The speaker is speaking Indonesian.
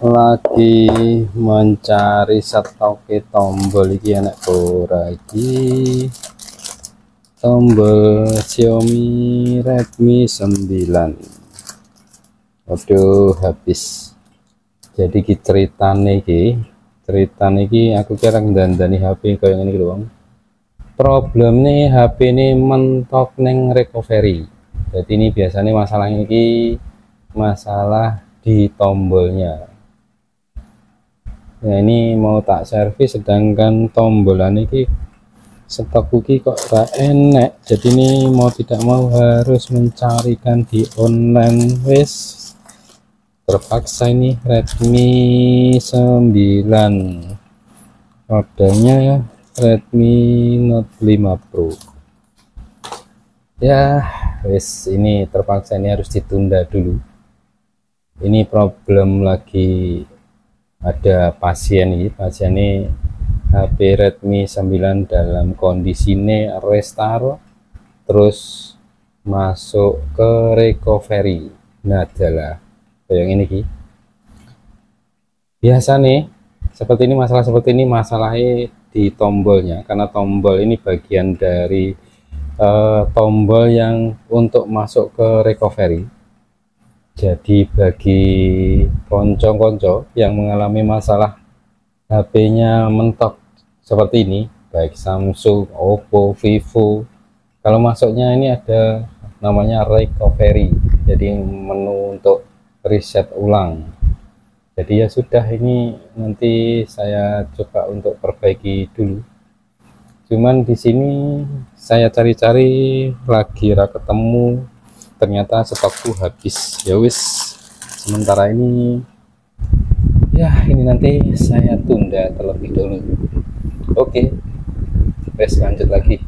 lagi mencari setoke tombol iki enak ora iki. Tombol Xiaomi Redmi 9 waduh habis. Jadi ki ceritane iki ceritane iki aku kira dandani HP kayak ngene iki lho problem nih HP ini mentok neng recovery. Jadi ini biasanya masalah ini masalah di tombolnya ya ini mau tak servis sedangkan tombolan ini stok kuki kok gak enak jadi ini mau tidak mau harus mencarikan di online. Wes terpaksa ini Redmi 9 modelnya Redmi Note 5 Pro. Ya wes ini terpaksa ini harus ditunda dulu. Ini problem lagi ada pasien ini pasien ini HP Redmi 9 dalam kondisi ini restart terus masuk ke recovery. Nah adalah yang ini ki biasa nih seperti ini masalah seperti ini masalahnya di tombolnya karena tombol ini bagian dari uh, tombol yang untuk masuk ke recovery jadi bagi konco-konco yang mengalami masalah HP-nya mentok seperti ini baik Samsung, Oppo, Vivo kalau masuknya ini ada namanya recovery jadi menu untuk reset ulang. Jadi ya sudah ini nanti saya coba untuk perbaiki dulu. Cuman di sini saya cari-cari lagi ketemu ternyata stokku habis. Ya wis sementara ini ya ini nanti saya tunda terlebih dahulu. Oke wes lanjut lagi